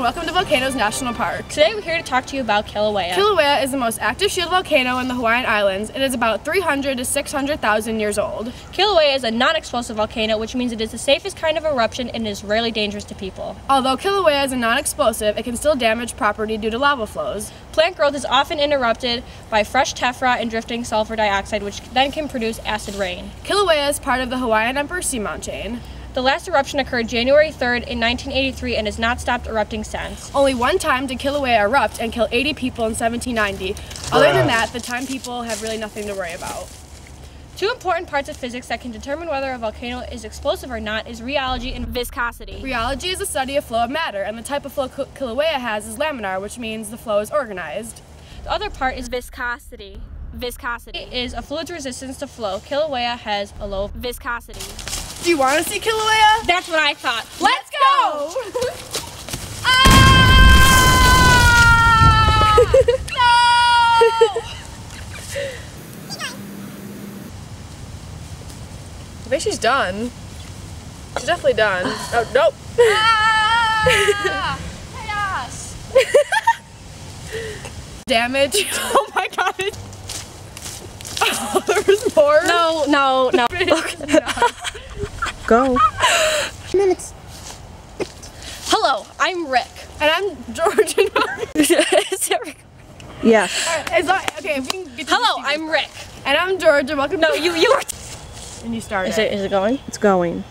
welcome to Volcanoes National Park. Today we're here to talk to you about Kilauea. Kilauea is the most active shield volcano in the Hawaiian Islands. It is about 300 to 600,000 years old. Kilauea is a non-explosive volcano, which means it is the safest kind of eruption and is rarely dangerous to people. Although Kilauea is a non-explosive, it can still damage property due to lava flows. Plant growth is often interrupted by fresh tephra and drifting sulfur dioxide, which then can produce acid rain. Kilauea is part of the Hawaiian Emperor Seamount chain. The last eruption occurred January 3rd in 1983 and has not stopped erupting since. Only one time did Kilauea erupt and kill 80 people in 1790. Other than that, the time people have really nothing to worry about. Two important parts of physics that can determine whether a volcano is explosive or not is rheology and viscosity. Rheology is a study of flow of matter, and the type of flow Kilauea has is laminar, which means the flow is organized. The other part is viscosity. Viscosity is a fluid's resistance to flow. Kilauea has a low viscosity. Do you want to see Kilauea? That's what I thought. Let's go! I think she's done. She's definitely done. Oh, nope. Ah! Chaos! Damage. Oh my god. Oh, there was more? No, no, no. Go. Minutes. Hello, I'm Rick. And I'm George. Yeah. Is that, okay, if we can get Hello, the- I'm Rick. And I'm George, and welcome No, to you you were. And you started. Is it is it going? It's going.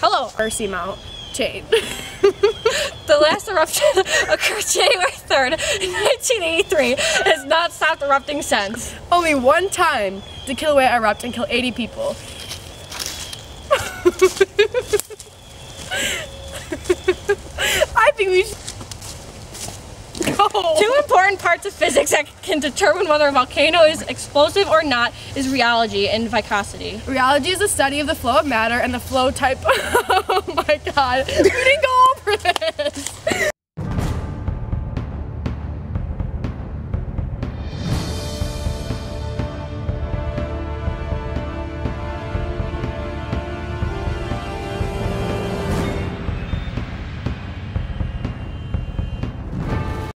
Hello. Our Mount chain. The last eruption occurred January 3rd, 1983, and has not stopped erupting since. Only one time did Kilauea erupt and kill 80 people. I think we should go. Two important parts of physics that can determine whether a volcano is explosive or not is rheology and viscosity. Rheology is the study of the flow of matter and the flow type. oh my god, we didn't go over this.